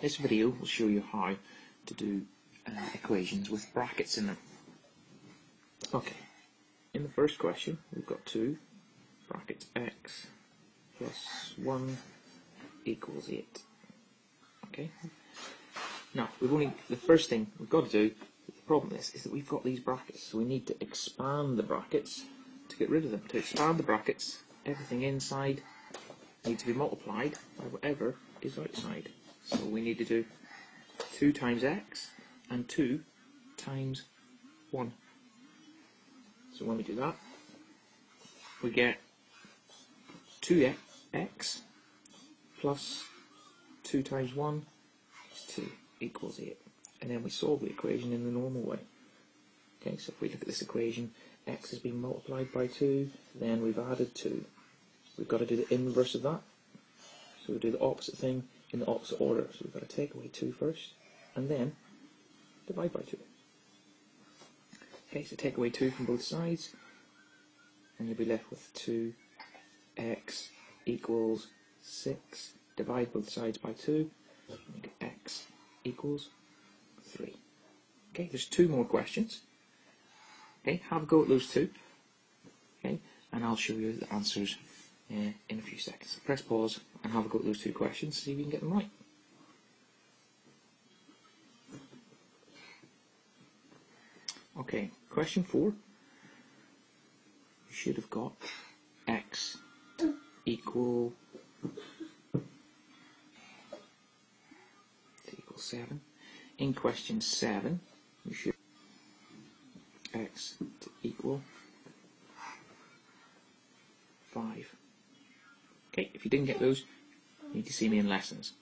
This video will show you how to do uh, equations with brackets in them. Okay, in the first question we've got 2 brackets x plus 1 equals 8. Okay, now we've only, the first thing we've got to do, the problem is, is that we've got these brackets, so we need to expand the brackets to get rid of them. To expand the brackets, everything inside needs to be multiplied by whatever is outside. So we need to do 2 times x and 2 times 1. So when we do that, we get 2x plus 2 times 1 is 2 equals 8. And then we solve the equation in the normal way. Okay, so if we look at this equation, x has been multiplied by 2, then we've added 2. We've got to do the inverse of that. So we do the opposite thing in the opposite order. So we've got to take away 2 first, and then divide by 2. Okay, so take away 2 from both sides, and you'll be left with 2x equals 6. Divide both sides by 2, and you get x equals 3. Okay, there's two more questions. Okay, have a go at those two. Okay, and I'll show you the answers Uh, in a few seconds. So press pause and have a go at those two questions, see if you can get them right. Okay, question four. You should have got x equal equal seven. In question seven, you should x to equal five. Okay, if you didn't get those, you need to see me in lessons.